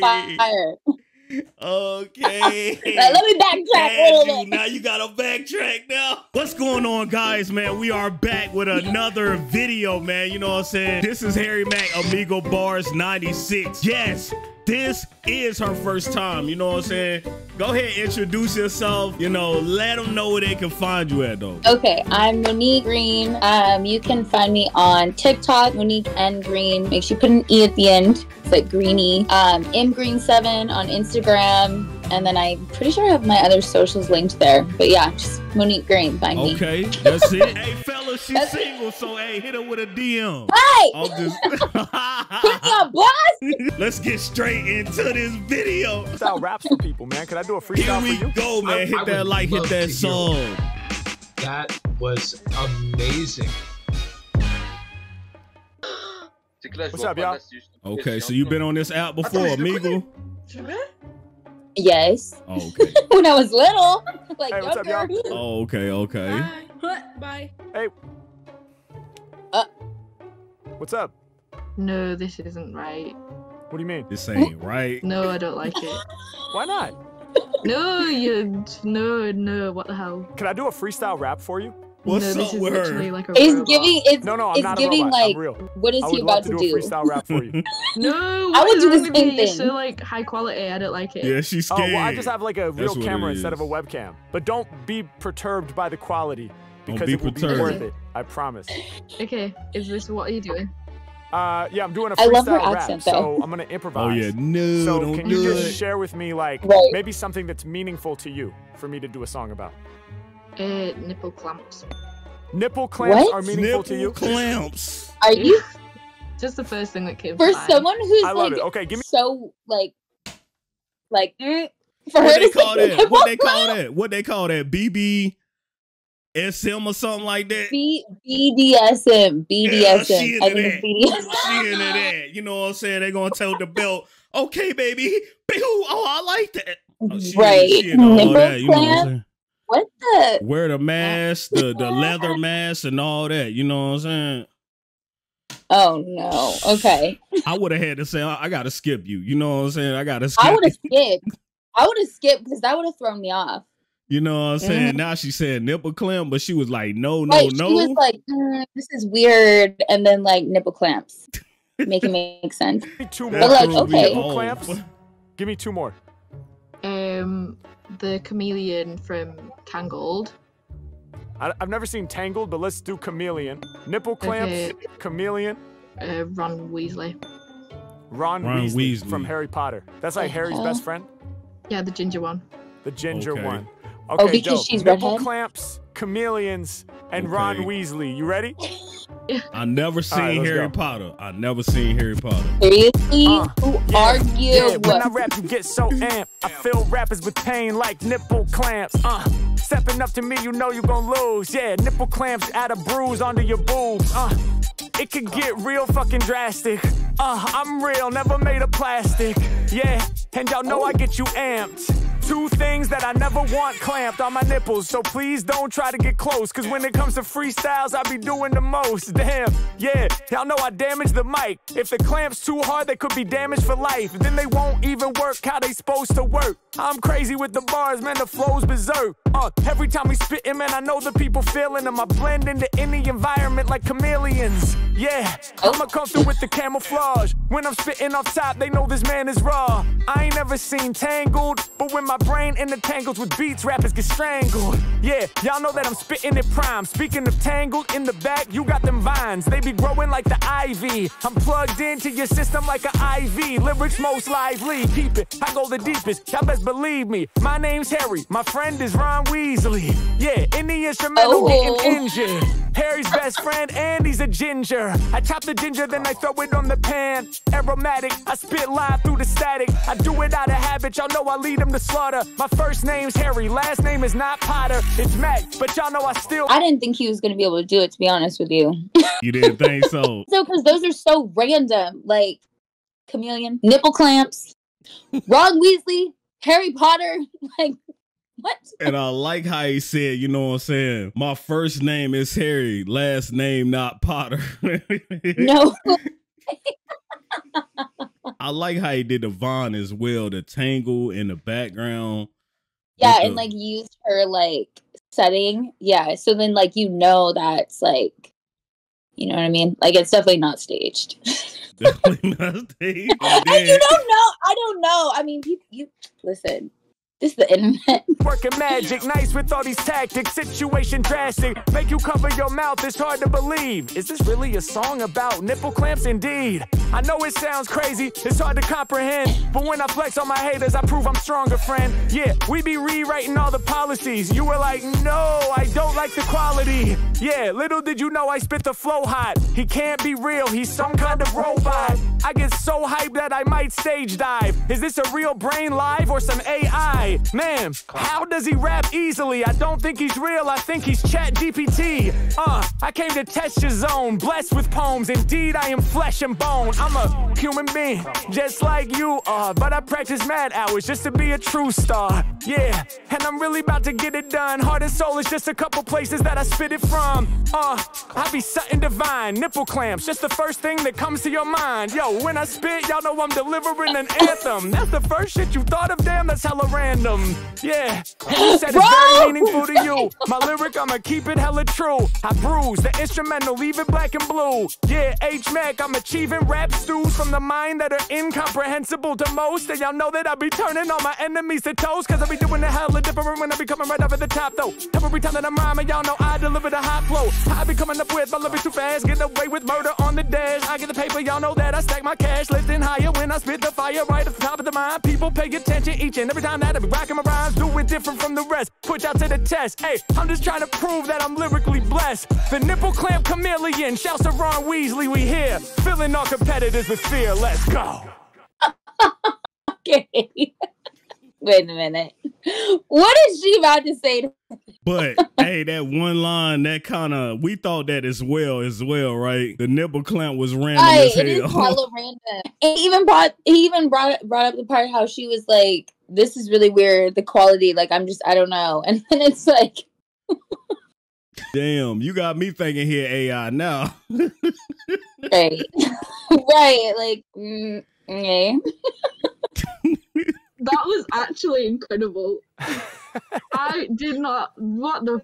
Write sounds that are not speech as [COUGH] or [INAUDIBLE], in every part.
was. Okay. [LAUGHS] Like, let me backtrack a little bit. Now you gotta backtrack now. What's going on, guys, man? We are back with another video, man. You know what I'm saying? This is Harry Mack, Omegle Bars 96. Yes, this is her first time. You know what I'm saying? Go ahead, introduce yourself. You know, let them know where they can find you at, though. Okay, I'm Monique Greene. Um, you can find me on TikTok, Monique N Greene. Make sure you put an E at the end. It's like Greeny. Um, M Greene Seven on Instagram, and then I'm pretty sure I have my other socials linked there. But yeah, just Monique Greene. Find me. Okay, that's it. [LAUGHS] hey, fellas, she's That's- single, so hey, hit her with a DM. Hey, I'm just. [LAUGHS] put me on blast. [LAUGHS] Let's get straight into this video. freestyle raps for people, man. Could I do a Here freestyle for we you? go, man. I- hit I that like, hit that song. That was amazing. What's up, y'all? Okay, so you've been on this app before, amigo? Yes, Oh, okay. [LAUGHS] when I was little, like [LAUGHS] Hey, what's up, y'all? Oh, okay, okay. Bye. Bye. Hey. Uh. What's up? No, this isn't right. What do you mean? This ain't right. [LAUGHS] No, I don't like it. Why not? No, you. No, no. What the hell? Can I do a freestyle rap for you? What's no, up this is with her? like a It's robot. giving. It's No, no, I'm it's not giving a robot. like I'm real. what is I he would about love to to do? do a freestyle rap for you. [LAUGHS] No, I would do the same me? It's thing. so like high quality. I don't like it. Yeah, she's Oh, scared. well, I just have like a real what camera instead of a webcam. But don't be perturbed by the quality because be it will perturbed. be worth it. I promise. Okay, is this what are you doing? Uh, yeah, I'm doing a I love her freestyle rap, accent, so. I'm gonna improvise. [LAUGHS] Oh, yeah. No, So don't can you do just it. share with me like Right. maybe something that's meaningful to you for me to do a song about? Uh, nipple clamps. Nipple clamps What? are meaningful to you. Nipple clamps. Are you [LAUGHS] Just the first thing that came for to someone who's I love like it. Okay, give me. so like like mm, for What her they to call that? What they call that? What they call that? BB SM or something like that? B- BDSM, Yeah, she BDSM. I into think BDSM. She into that. You know what I'm saying? They're gonna tell the belt, okay, baby. Pew. Oh, I like that. Oh, she, right. She all Nipple that, you know what I'm saying? What the? Wear the mask, the, the leather [LAUGHS] mask, and all that. You know what I'm saying? Oh no. Okay. I would have had to say, I, I gotta skip you. You know what I'm saying? I gotta skip. I would have skipped. I would have skipped because that would have thrown me off. You know what I'm saying? Mhm. Now she said nipple clamp, but she was like, no, no, Like no. she was like, mm, "This is weird," and then like nipple clamps, make it make sense. Give me two more. Like, okay. Nipple clamps. Give me two more. Um, the chameleon from Tangled. I, I've never seen Tangled, but let's do Chameleon. Nipple clamps, Okay. Chameleon, Uh, Ron Weasley. Ron, Ron Weasley, Weasley. from Harry Potter. That's like The Harry's hell? best friend, Yeah, the ginger one. the ginger Okay. one. Okay, Oh, because dope. she's Nipple redhead? clamps, chameleons, and Ron Weasley. You ready? [LAUGHS] I never seen right, Harry go. Potter. I never seen Harry Potter. Seriously, Uh, who yeah, are you? Yeah, when I rap, you get so amped. I fill rappers with pain like nipple clamps. Uh, stepping up to me, you know you gon' lose. Yeah, nipple clamps add a bruise under your boobs. Uh, it could get real fucking drastic. Uh, I'm real, never made of plastic. Yeah, and y'all know I get you amped. Two things that I never want clamped on my nipples, so please don't try to get close. Cause when it comes to freestyles, I be doing the most. Damn, yeah, y'all know I damage the mic. If the clamps too hard, they could be damaged for life. Then they won't even work how they supposed to work. I'm crazy with the bars, man, the flow's berserk. Uh, every time we spittin', man, I know the people feeling them. I blend into any environment like chameleons. Yeah, come through with the camouflage. When I'm spitting off top, they know this man is raw. I ain't never seen Tangled, but when my brain intertangles with beats, rappers get strangled. Yeah, y'all know that I'm spitting it prime. Speaking of Tangled, in the back, you got them vines. They be growing like the ivy. I'm plugged into your system like an IV. Lyrics most lively. Keep it, I go the deepest. Y'all best believe me. My name's Harry. My friend is Ron Weasley. Yeah, in the instrumental Oh. getting injured. Harry's best friend, and he's a ginger. I chop the ginger, then I throw it on the pan. Aromatic, I spit live through the static. I do it out of habit, y'all know I lead him to slaughter. My first name's Harry, last name is not Potter. It's Mack, but y'all know I still. I didn't think he was gonna be able to do it. To be honest with you, [LAUGHS] You didn't think so? so because those are so random, like chameleon, nipple clamps, Ron Weasley, Harry Potter, [LAUGHS] like what? And I like how he said, you know what I'm saying? My first name is Harry, last name not Potter. [LAUGHS] No, I like how he did the Vaughn as well, the tangle in the background. Yeah, and the- like used her like setting. Yeah, so then like you know that's like, you know what I mean? Like it's definitely not staged. [LAUGHS] Definitely not staged. [LAUGHS] And you don't know. I don't know. I mean, you listen. This is the internet. [LAUGHS] Working magic, nice with all these tactics. Situation drastic, make you cover your mouth. It's hard to believe. Is this really a song about nipple clamps? Indeed. I know it sounds crazy, it's hard to comprehend. But when I flex on my haters, I prove I'm stronger, friend. Yeah, we be rewriting all the policies. You were like, no, I don't like the quality. Yeah, little did you know I spit the flow hot. He can't be real, he's some kind of robot. I get so hyped that I might stage dive. Is this a real brain live or some AI? Man, how does he rap easily? I don't think he's real, I think he's ChatGPT. Uh, I came to test your zone, blessed with poems. Indeed, I am flesh and bone. I'm a human being, just like you are. But I practice mad hours just to be a true star. Yeah, and I'm really about to get it done. Heart and soul is just a couple places that I spit it from. Uh, I be something divine, nipple clamps, just the first thing that comes to your mind. Yo, when I spit, y'all know I'm delivering an anthem. That's the first shit you thought of, damn, that's hella random. Yeah, and you [GASPS] said it's very meaningful to you. My lyric, I'ma keep it hella true. I bruise the instrumental, leave it black and blue. Yeah, H Mack, I'm achieving rap stews from the mind that are incomprehensible to most. And y'all know that I be turning all my enemies to toast. Cause I be doing the hella different when I be coming right up at the top though. Every time that I'm rhyming, y'all know I deliver the hot flow. I be coming up with my lyrics too fast, get away with murder on the dash. I get the paper, y'all know that I stack my cash, lifting higher when I spit the fire right at the top of the mind. People pay attention each and every time that I be rocking my rhymes, do it different from the rest. Put y'all to the test. Hey, I'm just trying to prove that I'm lyrically blessed. The nipple clamp chameleon, shouts to Ron Weasley, we here. Filling our competitors with fear. Let's go. [LAUGHS] Okay. Wait a minute. What is she about to say? To- But [LAUGHS] hey, that one line, that kind of we thought that as well, as well, right? The nipple clamp was random Right, as it is hell. hella random. And even brought he even brought brought up the part how she was like, "This is really weird. The quality, like, I'm just, I don't know." [LAUGHS] And then it's like, Damn, you got me thinking here AI now. [LAUGHS] right, [LAUGHS] right, like, mm, okay. That was actually incredible. I did not. What the? F-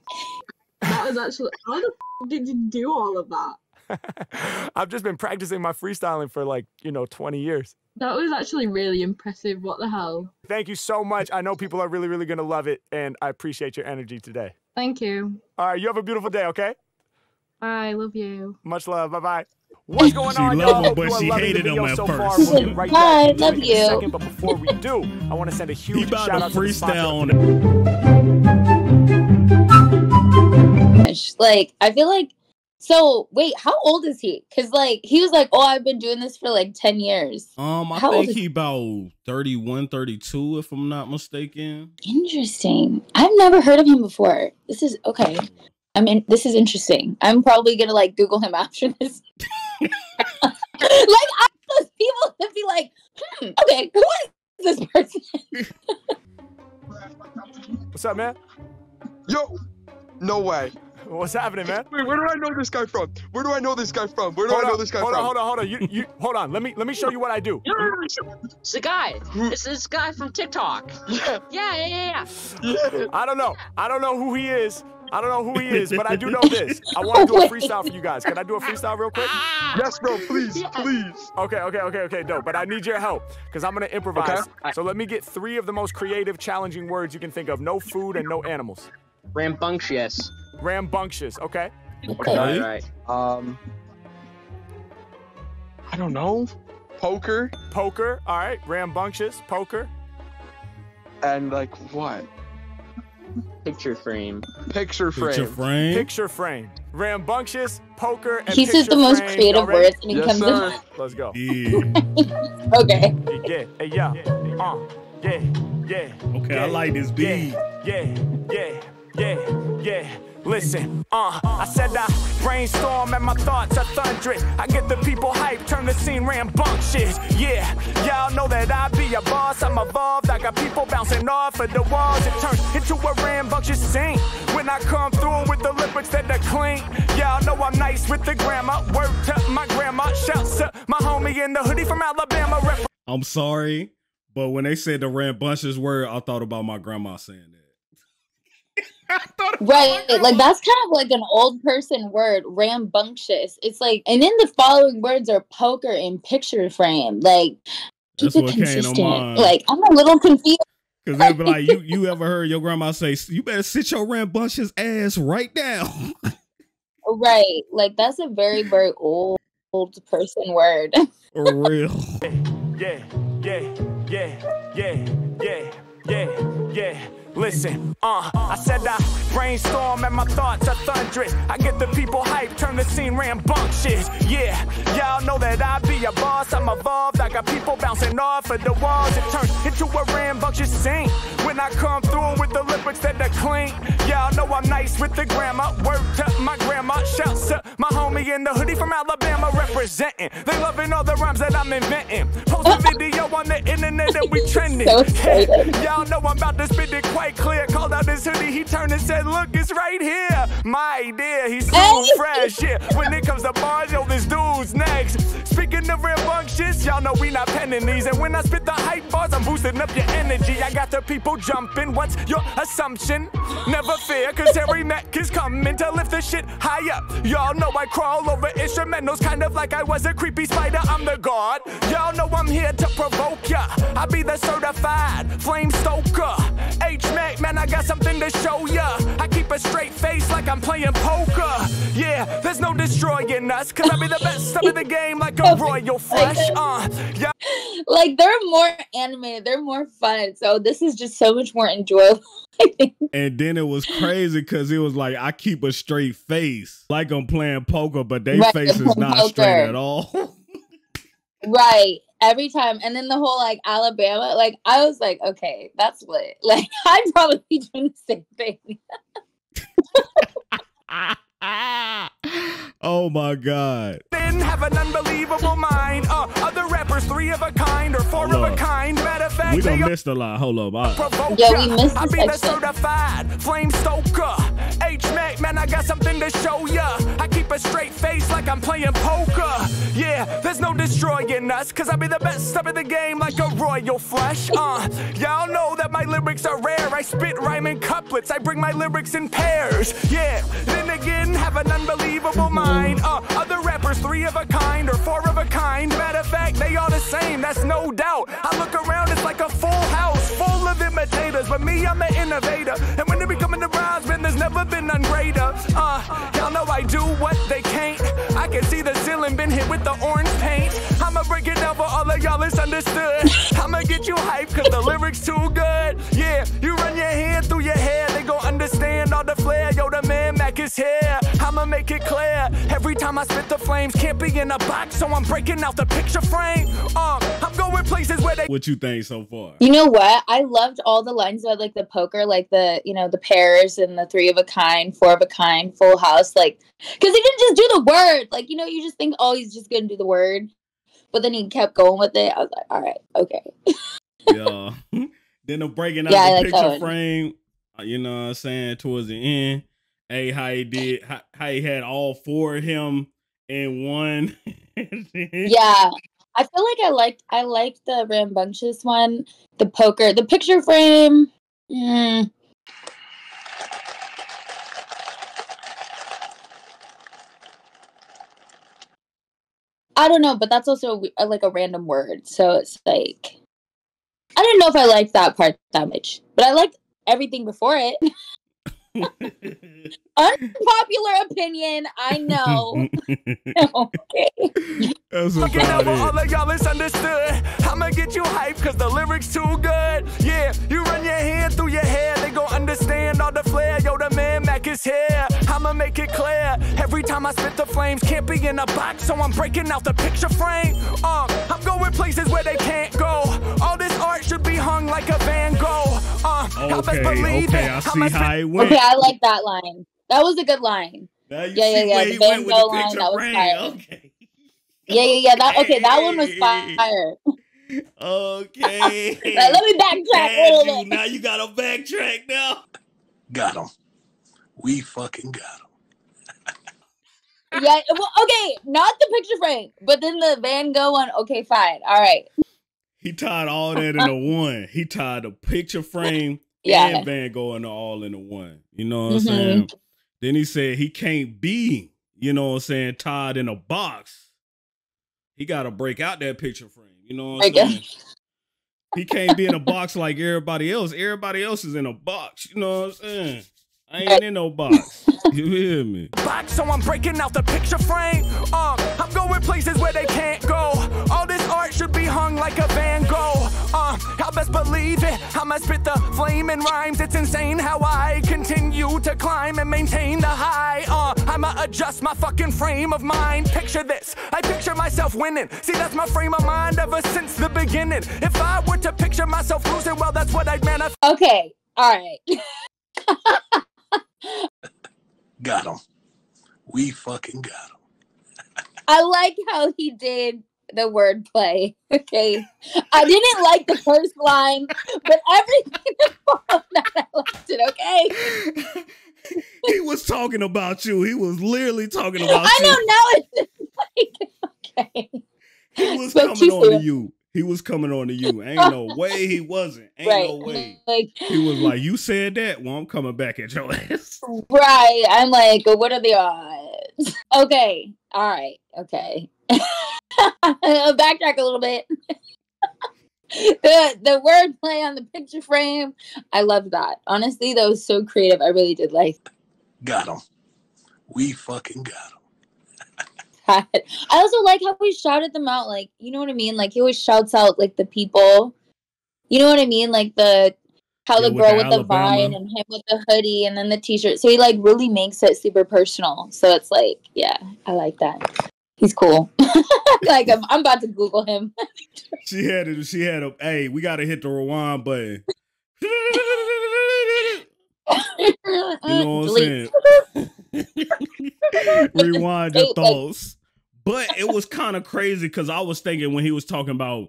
that was actually. How the f- did you do all of that? I've just been practicing my freestyling for like, you know, 20 years. That was actually really impressive. What the hell? Thank you so much. I know people are really, really going to love it, and I appreciate your energy today. Thank you. All right, you have a beautiful day, okay? I love you. Much love. Bye bye. What's going She on, love y'all? him, Hope but you are she the hated him video at so first. far. We'll get right Bye, back love it in a you. second, but before we do, I want to send a he huge about shout to out to the sponsor freestyle on it. Like, I feel like. So wait, how old is he? Because like he was like, "Oh, I've been doing this for like ten years." Um, I How think is- he about 31, 32, if I'm not mistaken. Interesting. I've never heard of him before. This is okay. I mean, this is interesting. I'm probably gonna like Google him [LAUGHS] after this. like, I those people that be like, hmm, okay, who is this person? [LAUGHS] What's up, man? Yo, no way. What's happening, man? Wait, where do I know this guy from? Where do I know this guy from? Where do Hold I know on, this guy hold from? on, hold on, hold on. You, you, hold on. Let me, let me show you what I do. No, no, no, it's, it's the guy. It's this guy from TikTok. Yeah, Yeah, yeah, yeah, yeah. yeah. I don't know. I don't know who he is. I don't know who he is, but I do [LAUGHS] know this. I want to do a freestyle for you guys. Can I do a freestyle real quick? Ah. Yes, bro, please, please. Okay, okay, okay, okay, dope. But I need your help because I'm gonna improvise. Okay. So let me get three of the most creative, challenging words you can think of. No food and no animals. Rambunctious. Rambunctious. Okay. Okay. Right, right. Um, I don't know. Poker Poker. All right. Rambunctious. Poker. and like what? Picture frame. Picture frame. Picture frame. Picture frame. Rambunctious. Poker. And He says picture the most frame. creative Y'all words, and he Yes, comes sir. in. Let's go. Yeah. [LAUGHS] Okay. Yeah. Hey, yeah. Uh. Yeah. Yeah. Okay, I like this beat. Yeah, yeah, yeah, yeah. Yeah, listen, uh, I said I brainstorm and my thoughts are thundering. I get the people hyped, turn the scene rambunctious. Yeah, y'all know that I be a boss. I'm evolved. I got people bouncing off of the walls. It turns into a rambunctious scene. When I come through with the lyrics that are clean, y'all know I'm nice with the grammar. Word to my grandma. Shouts to my homie in the hoodie from Alabama. I'm sorry, but when they said the rambunctious word, I thought about my grandma saying that. [LAUGHS] I thought about Right, like that's kind of like an old person word, rambunctious. It's like, and then the following words are poker and picture frame. Like, keep That's it what came to consistent. Like, I'm a little confused. Cause they'd be like, you you ever heard your grandma say, you better sit your rambunctious ass right down. [LAUGHS] Right, like that's a very very old old person word. [LAUGHS] For real. Yeah, yeah, yeah, yeah, yeah, yeah, yeah. Listen, uh, I said I brainstorm and my thoughts are thunderous. I get the people hype, turn the scene rambunctious. Yeah, y'all know that I be a boss. I'm evolved. I got people bouncing off of the walls. It turns into a rambunctious scene when I come through with the lyrics that are clean. Y'all know I'm nice with the grammar. Word to my grandma. Shouts to my homie in the hoodie from Alabama representing. They loving all the rhymes that I'm inventing. Post a [LAUGHS] video on the internet and we trending. So. [LAUGHS] Y'all know I'm about to spit it quite clear. Called out his hoodie, he turned and said, Look, it's right here. My idea, he's so fresh. Yeah, when it comes to bars, yo, this dude's next. Speaking of rambunctious, y'all know we not penning these. And when I spit the hype bars, I'm boosting up your energy. I got the people jumping. What's your assumption? Never fear, cause Harry Mack is coming to lift the shit high up. Y'all know I crawl over instrumentals, kind of like I was a creepy spider. I'm the god. Y'all know I'm here to provoke ya. I be the certified flame stoker. H Mack, man, I got something to show ya. I keep a straight face like I'm playing poker. Yeah, there's no destroying us, cause I be the best of the game like a [LAUGHS] royal flush. [LAUGHS] Uh, yeah. like they're more animated, they're more fun. So this is just so much more enjoyable. [LAUGHS] I think. And then it was crazy because it was like I keep a straight face, like I'm playing poker, but their Right, face is not straight at all. Right. Every time. And then the whole like Alabama, like I was like, okay, that's lit. [LAUGHS] Like I'd probably be doing the same thing. [LAUGHS] [LAUGHS] oh my god. Then have an unbelievable mind. Uh, other rappers, three of a kind or four Hold of up. a kind. Matter of fact, We they done missed a lot. Hold up. I, Yeah, we missed I this be the certified flame stoker. H Mack, man, I got something to show ya. I keep a straight face like I'm playing poker. Yeah, there's no destroying us, cause I be the best of the game like a royal flush. Uh, y'all know that my lyrics are rare. I spit rhyming couplets, I bring my lyrics in pairs. Yeah, then again, have an unbelievable mind. Uh, other rappers, three of a kind or four of a kind. Matter of fact, they all the same, that's no doubt. I look around, it's like a full house full of imitators, but me, I'm an innovator. And when it be coming to rhymes, man, there's never been none greater. Uh, y'all know I do what they can't. I can see the ceiling been hit with the orange paint. I'ma break it down for all of y'all, it's understood. I'ma get you hyped, cause the lyrics too good. Yeah, you run your hand through your hair, they gon' understand all the flair. Yo, the man Mack is here. Time I spit the flames, can't be in a box, so I'm breaking out the picture frame. Uh, I'm going places where they what you think so far? You know what? I loved all the lines about like the poker, like the you know the pairs and the three of a kind, four of a kind, full house. Like, because he didn't just do the word. Like you know, you just think, oh, he's just gonna do the word, but then he kept going with it. I was like, all right, okay. [LAUGHS] yeah. [LAUGHS] then the breaking out Yeah, the like picture frame, uh, you know what I'm saying, towards the end. Hey, how he did, how, how he had all four of him in one. [LAUGHS] Yeah. I feel like I liked I liked the rambunctious one, the poker, the picture frame. Mm, I don't know, but that's also we- uh, like a random word, so it's like I didn't know if I liked that part that much, but I liked everything before it. [LAUGHS] Unpopular opinion, I know. [LAUGHS] [LAUGHS] okay. That's Fucking about over all of y'all is understood. I'ma get you hyped cause the lyrics too good. Yeah, you run your hand through your hair, they gon' understand all the flair. Yo, the man Mack is here. I'ma make it clear. Every time I spit the flames, can't be in a box, so I'm breaking out the picture frame. Uh, I'm going places where they can't go. All this art should be hung like a Van Gogh. Uh, y'all best Okay, believe okay, it. I see spit how it went. Okay, I like that line. That was a good line. Yeah, yeah, yeah, the Van Gogh the line, that was fire. Okay. Yeah, yeah, yeah. That okay, that one was fire. Okay. [LAUGHS] Let me backtrack a little bit. Now you gotta backtrack now. Got him. We fucking got him. [LAUGHS] Yeah, well, okay, not the picture frame, but then the Van Gogh one. Okay, fine. All right. He tied all that into [LAUGHS] one. He tied the picture frame Yeah. and Van Gogh into all into one. You know what I'm Mhm. saying? Then he said he can't be, you know what I'm saying, tied in a box. He got to break out that picture frame. You know what I I'm guess. saying? He can't be in a box like everybody else. Everybody else is in a box. You know what I'm saying? I ain't in no box. You hear me? box, so I'm breaking out the picture frame. Uh, I'm going places where they can't go. All this art should be hung like a Van Gogh. I best believe it. I'ma spit the flame in rhymes. It's insane how I continue to climb and maintain the high. Uh, I'ma adjust my fucking frame of mind. Picture this. I picture myself winning. See, that's my frame of mind ever since the beginning. If I were to picture myself losing, well, that's what I'd manifest. Okay. All right. Got him. We fucking got him. [LAUGHS] I like how he did the wordplay. [LAUGHS] Okay. I didn't like the first line, but everything that followed that, I liked it. Okay. [LAUGHS] he was talking about you. He was literally talking about I you. don't know. It's like, okay. He was But coming on to you. He was coming on to you. Ain't no [LAUGHS] way he wasn't. Ain't right. no way. Like, He was like, "You said that. Well, I'm coming back at your ass." right. I'm like, what are the odds? Okay. All right. Okay. I'll backtrack a little bit. [LAUGHS] the the wordplay on the picture frame, I love that. Honestly, that was so creative. I really did like Got him. We fucking got him. [LAUGHS] I also like how he shouted them out. Like, you know what I mean? Like he always shouts out like the people. You know what I mean? Like the how Yeah, the with girl the with the vine and him with the hoodie and then the t-shirt. So he like really makes it super personal. So it's like, yeah, I like that. He's cool. [LAUGHS] like I'm, I'm about to Google him. [LAUGHS] She had it. She had a. Hey, we got to hit the rewind button. [LAUGHS] You know what I'm saying? Rewind your thoughts. But it was kind of crazy because I was thinking when he was talking about,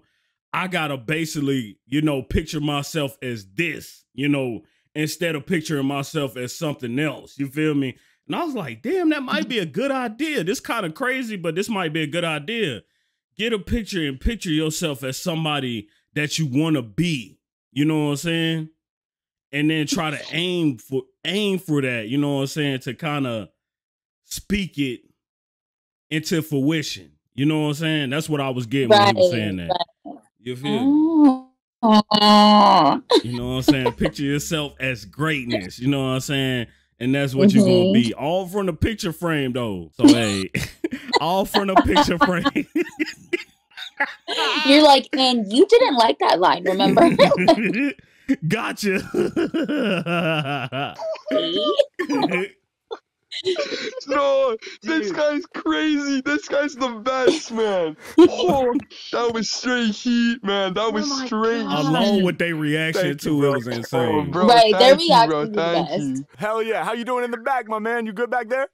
I gotta basically, you know, picture myself as this, you know, instead of picturing myself as something else. You feel me? And I was like, damn, that might be a good idea. This kind of crazy, but this might be a good idea. Get a picture and picture yourself as somebody that you want to be. You know what I'm saying? And then try to [LAUGHS] aim for aim for that. You know what I'm saying? To kind of speak it into fruition. You know what I'm saying? That's what I was getting when he was saying that. You feel me? Oh. You know what I'm saying? Picture yourself as greatness. You know what I'm saying? And that's what you're gonna mm-hmm. be. All from the picture frame though. So hey, [LAUGHS] all from the picture frame. You're like, and you didn't like that line, remember? [LAUGHS] gotcha. [LAUGHS] No, this guy's crazy. This guy's the best, man. [LAUGHS] Oh, that was straight heat, man. That was Oh straight God. heat. Along with their reaction Thank to you, it bro. was Oh, insane. bro, Right, their thank bro. reaction was the best. you. Hell yeah. How you doing in the back, my man? You good back there?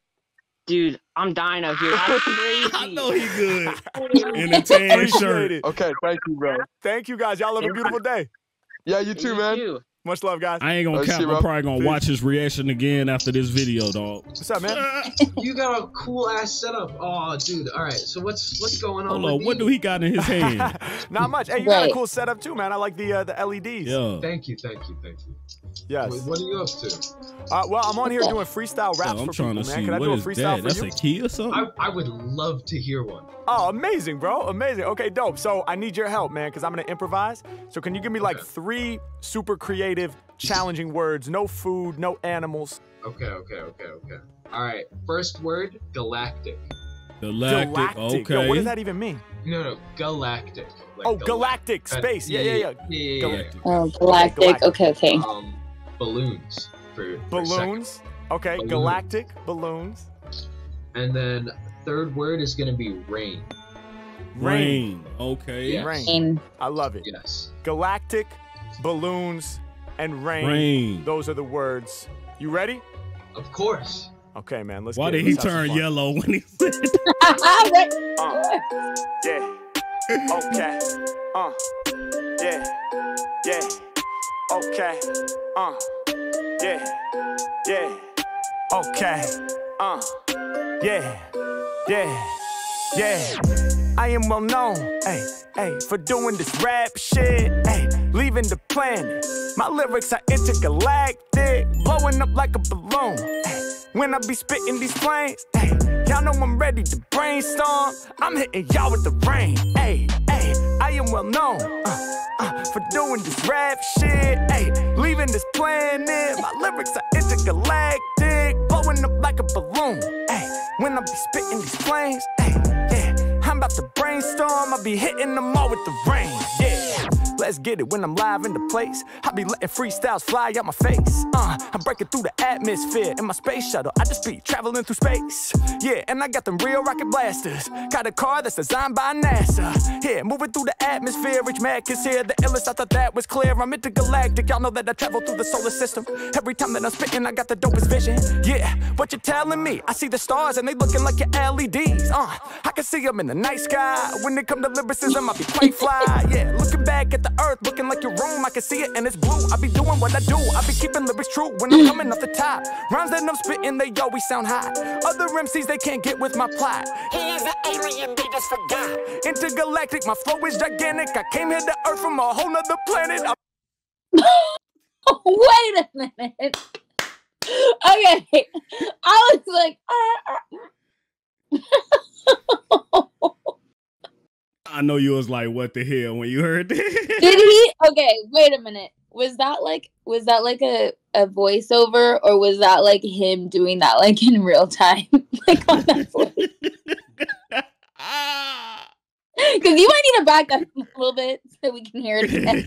Dude, I'm dying out here. That's crazy. [LAUGHS] I know he good. In a tan Appreciate shirt. it. Okay, thank you, bro. Thank you guys. Y'all have a beautiful day. Yeah, you too, You man. too. Much love, guys. I ain't gonna Let's cap. I'm probably gonna Peace. watch his reaction again after this video, dog. What's up, man? [LAUGHS] You got a cool ass setup. Oh, dude. All right. So what's what's going on? Hold on, what do he got in his [LAUGHS] hand? Not much. Hey, you got a cool setup too, man. I like the uh, the LEDs. Yeah. Thank you, thank you, thank you. Yes. Wait, what are you up to? Uh, well, I'm on here doing freestyle So raps I'm for trying people, to man. see Can I what do a freestyle that? for That's you? a key or something? I, I would love to hear one. Oh, amazing, bro. Amazing. Okay, dope. So I need your help, man, because I'm gonna improvise. So can you give me like Okay. three super creative, challenging words? No food, no animals. Okay, okay, okay, okay. All right. First word, galactic. Galactic. Galactic. Okay. Yo, what does that even mean? No, no, galactic. Like Oh, gal- galactic space. Yeah, yeah, yeah. yeah, yeah, yeah. Galactic. Oh, galactic. galactic. Okay, okay. Um, balloons for for second. Balloons. Okay, Balloon. galactic balloons. And then third word is gonna be rain. Rain. Okay. Yeah. Rain. Rain. I love it. Yes. Galactic, balloons, and rain. Rain. Those are the words. You ready? Of course. Okay, man. Let's. Why get did he Let's have turn yellow when he said Uh, [LAUGHS] yeah. Okay. Uh. Yeah. Yeah. Okay. Uh. Yeah. Yeah. Okay. Uh. Yeah. Yeah. Yeah. I am well known, hey, hey, for doing this rap shit, hey, leaving the planet. My lyrics are intergalactic, blowing up like a balloon. When I be spitting these flames, y'all know I'm ready to brainstorm. I'm hitting y'all with the rain, hey, hey. I am well known uh, uh, for doing this rap shit, hey, leaving this planet. My lyrics are intergalactic, blowing up like a balloon. Hey, when I be spitting these flames, hey, yeah, I'm about to brainstorm. I be hitting them all with the rain, yeah. Let's get it when I'm live in the place. I be letting freestyles fly out my face. Uh, I'm breaking through the atmosphere in my space shuttle. I just be traveling through space. Yeah, and I got them real rocket blasters. Got a car that's designed by NASA. Yeah, moving through the atmosphere. Rich Mack is here. The illest, I thought that was clear. I'm intergalactic. Y'all know that I travel through the solar system. Every time that I'm spitting, I got the dopest vision. Yeah, what you telling me? I see the stars and they looking like your LEDs. Uh, I can see them in the night sky. When it come to lyricism, I be quite fly. Yeah, back at the earth, looking like your room. I can see it and it's blue. I be doing what I do. I be keeping lyrics true when I'm coming off the top. Rhymes that I'm spitting, they always sound hot. Other MCs, they can't get with my plot. He is an alien, they just forgot. Intergalactic, my flow is gigantic. I came here to earth from a whole nother planet. [LAUGHS] Wait a minute. Okay, I was like, uh, uh. [LAUGHS] I know you was like, what the hell when you heard that. [LAUGHS] did he? Okay, wait a minute. Was that like was that like a a voiceover or was that like him doing that like in real time, [LAUGHS] like on that [LAUGHS] voice? Ah. Because you might need to back up a little bit so we can hear it again.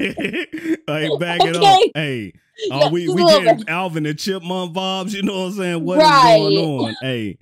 hey, back it up. Okay. Hey, Yeah, we we getting bit. Alvin and Chipmunk vibes? You know what I'm saying? What is Right. going on? Hey,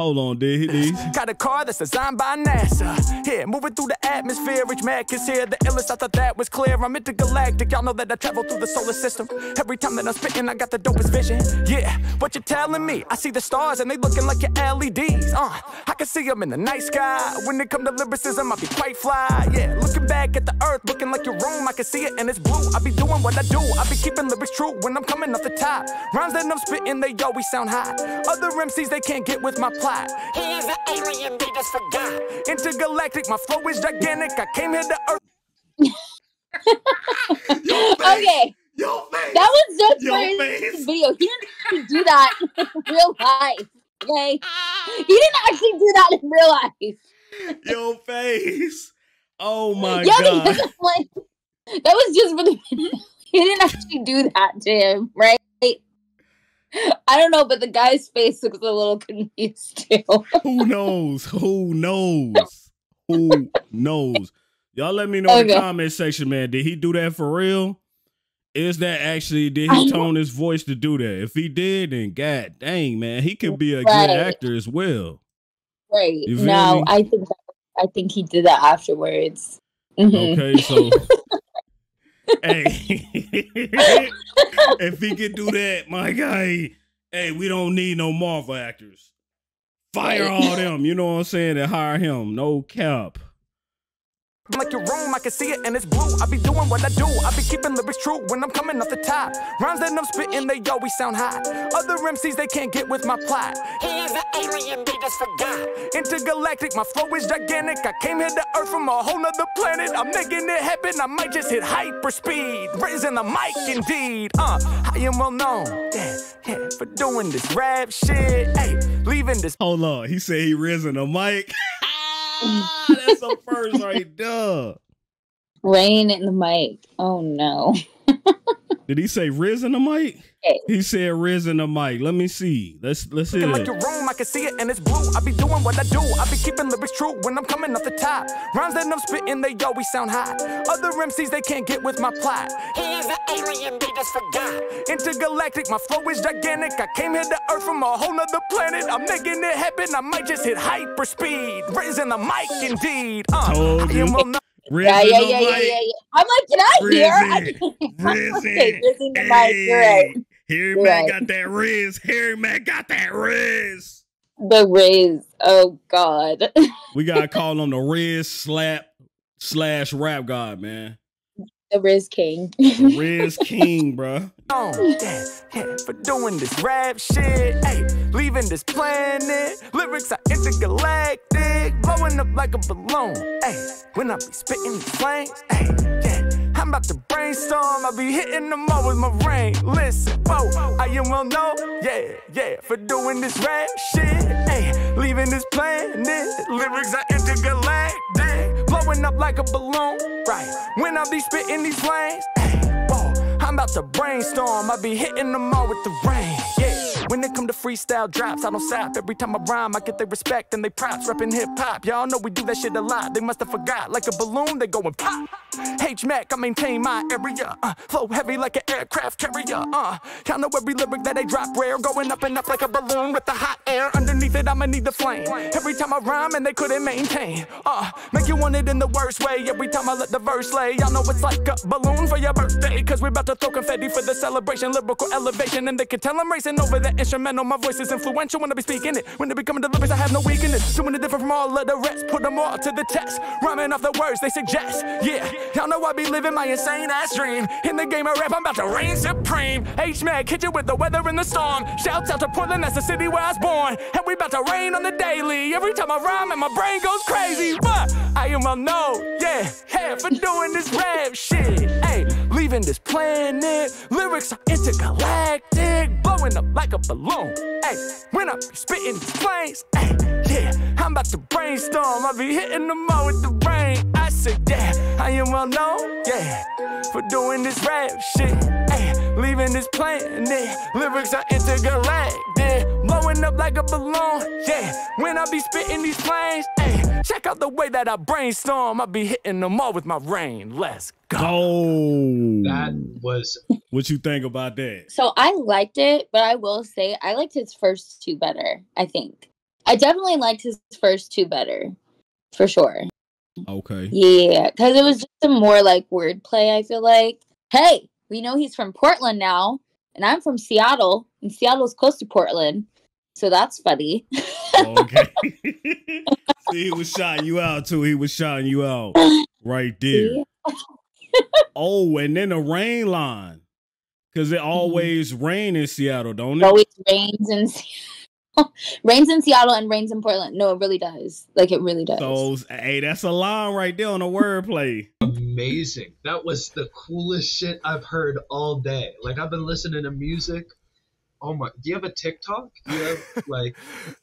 hold on, did he? [LAUGHS] Got a car that's designed by NASA. Here, moving through the atmosphere. Rich Mack is here. The illest, I thought that was clear. I'm intergalactic. Y'all know that I travel through the solar system. Every time that I'm spitting, I got the dopest vision. Yeah, what you telling me? I see the stars and they looking like your LEDs. Uh, I can see them in the night sky. When it come to lyricism, I be quite fly. Yeah, looking back at the earth, looking like your room. I can see it and it's blue. I be doing what I do. I be keeping lyrics true when I'm coming off the top. Rhymes that I'm spitting, they always sound hot. Other MCs, they can't get with my plot. He is an alien, they just forgot. Intergalactic, my flow is gigantic. I came here to earth. [LAUGHS] okay, Yo, face. that was just Yo, for his face. video. He didn't actually do that in [LAUGHS] real life. Okay, he didn't actually do that in real life. Your face. Oh my yeah, god. like that was just for the video. [LAUGHS] He didn't actually do that to him, right? I don't know, but the guy's face looks a little confused too. [LAUGHS] Who knows? Who knows? Who knows? Y'all let me know in the comment section, man. Did he do that for real? Is that actually did he tone his voice to do that? If he did, then god dang, man, he could be a Right. good actor as well. Right. No, me? I think that, I think he did that afterwards. Mhm. Okay, so [LAUGHS] hey, [LAUGHS] if he could do that, my guy, hey, we don't need no Marvel actors. Fire all them, you know what I'm saying, and hire him. No cap. I'm like your room, I can see it and it's blue. I be doing what I do. I be keeping lyrics true when I'm coming off the top. Rhymes that I'm spitting, they always sound hot. Other MCs, they can't get with my plot. He is an alien, they just forgot. Intergalactic, my flow is gigantic. I came here to Earth from a whole nother planet. I'm making it happen. I might just hit hyper speed. Raising the mic, indeed. Uh, I am well known. Yeah, yeah, for doing this rap shit. Hey, leaving this Hold on. He said he risen a mic. [LAUGHS] That's a first right there. Rain in the mic. Oh no. [LAUGHS] Did he say risen the mic? Okay. He said risen the mic. Let me see. Let's let's hear like it. your room, I can see it and it's blue. I be doing what I do. I be keeping lyrics true when I'm coming off the top. Rhymes that I'm spitting, they always sound hot. Other MCs, they can't get with my plot. He is an alien, they just forgot. Intergalactic, my flow is gigantic. I came here to Earth from a whole nother planet. I'm making it happen. I might just hit hyper speed. Raising the mic, indeed. Uh, Told I you. am well known. Risen Yeah, yeah, yeah, yeah, yeah, yeah. I'm like, can I hear? I Risen. can't- [LAUGHS] Risen. Okay, risen the mic. You're right. Harry You're Mack right. got that Riz. Harry Mack got that Riz. The Riz. Oh God. [LAUGHS] We gotta call him the Riz slap slash rap god, man. the Riz King. The Riz King, bruh. on. Yeah, yeah, for doing this rap shit. Hey, leaving this planet. Lyrics are intergalactic, blowing up like a balloon. Hey, when I be spitting these flames. Hey, yeah. I'm about to brainstorm, I be hitting them all with my brain. Listen, whoa, I am well known, yeah, yeah, for doing this rap shit. Hey, leaving this planet, lyrics are intergalactic, blowing up like a balloon. Right, when I be spitting these flames, hey, whoa, I'm about to brainstorm, I be hitting them all with the rain, yeah. When it come to freestyle drops, I don't stop. Every time I rhyme, I get their respect and they props. Rapping hip hop, y'all know we do that shit a lot. They must have forgot, like a balloon, they going pop. H Mack, I maintain my area. Uh, flow heavy like an aircraft carrier. Uh, y'all know every lyric that they drop rare, going up and up like a balloon with the hot air underneath it. I'ma need the flame. Every time I rhyme and they couldn't maintain. Uh, make you want it in the worst way. Every time I let the verse lay, y'all know it's like a balloon for your birthday. Cause we about to throw confetti for the celebration, lyrical elevation, and they can tell I'm racing over the instrumental. My voice is influential when I be speaking it. When they be coming to lyrics, I have no weakness. Doing it different from all of the rest. Put them all to the test. Rhyming off the words they suggest. Yeah, y'all know I be living my insane ass dream. In the game of rap, I'm about to reign supreme. H Mack hit you with the weather and the storm. Shouts out to Portland, that's the city where I was born. And we about to rain on the daily. Every time I rhyme and my brain goes crazy. But I am well known, yeah, yeah, for doing this rap shit. Hey, leaving this planet. Lyrics are intergalactic, blowing up like a balloon. Hey, when I be spitting these flames, hey, yeah, I'm about to brainstorm. I be hitting them all with the rain. I say, yeah, I am well known, yeah, for doing this rap shit. Hey, leaving this planet. Lyrics are intergalactic, blowing up like a balloon. Yeah, when I be spitting these flames, hey, check out the way that I brainstorm. I be hitting them all with my rain. Let's go. Oh, That was what you think about that? So I liked it, but I will say I liked his first two better. I think I definitely liked his first two better, for sure. Okay. Yeah, because it was just a more like wordplay. I feel like, hey, we know he's from Portland now, and I'm from Seattle, and Seattle's close to Portland, so that's funny. Okay. [LAUGHS] [LAUGHS] See, he was shouting you out too. He was shouting you out [LAUGHS] right there. See? Oh, and then the rain line. Cause it mm-hmm. always rain in Seattle, don't It it? always rains in [LAUGHS] Seattle. rains in Seattle and rains in Portland. No, it really does. Like it really does. So hey, that's a line right there on the wordplay. amazing. That was the coolest shit I've heard all day. Like I've been listening to music. Oh my! Do you have a TikTok? Do you have [LAUGHS] like?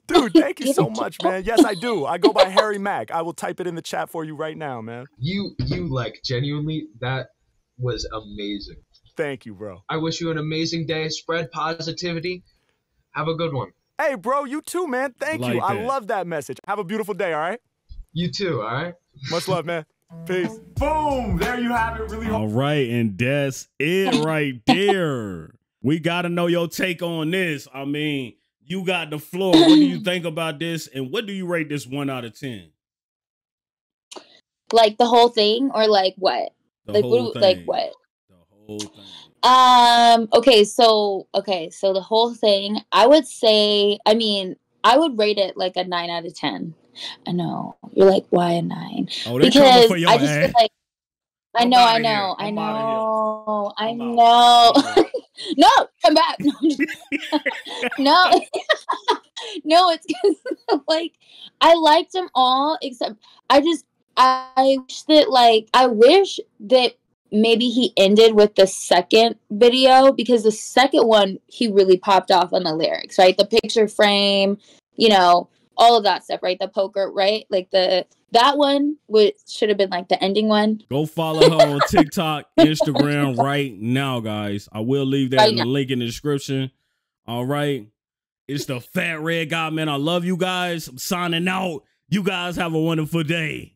Dude, [LAUGHS] thank you so much, man. Yes, I do. I go by Harry Mack. I will type it in the chat for you right now, man. You you like genuinely that was amazing. Thank you, bro. I wish you an amazing day. Spread positivity. Have a good one. Hey, bro, you too, man. Thank you. Like I love that message. Have a beautiful day, all right? You too. All right. Much love, man. Peace. Boom. There you have it. Really All right, and that's it [LAUGHS] right there. We gotta know your take on this. I mean, you got the floor. What do you [CLEARS THROAT] think about this? And what do you rate this one out of ten? like the whole thing, or like what? The like what? do- Like what? The whole thing. Um. Okay. So. Okay. So the whole thing, I would say. I mean, I would rate it like a nine out of ten. I know you're like, why a nine? Oh, Because I just ass. feel like. I know. I know. I outta here. know. I know. No, come back. [LAUGHS] No, [LAUGHS] no, [LAUGHS] no, it's like I liked them all except I just I wish that like I wish that maybe he ended with the second video because the second one he really popped off on the lyrics, right? The picture frame, you know, all of that stuff, right? The poker, right? Like the that one would should have been like the ending one. Go follow her on TikTok, [LAUGHS] Instagram right now, guys. I will leave that Right in the now. link in the description. All right. It's the fat red guy, man. I love you guys. I'm signing out. You guys have a wonderful day.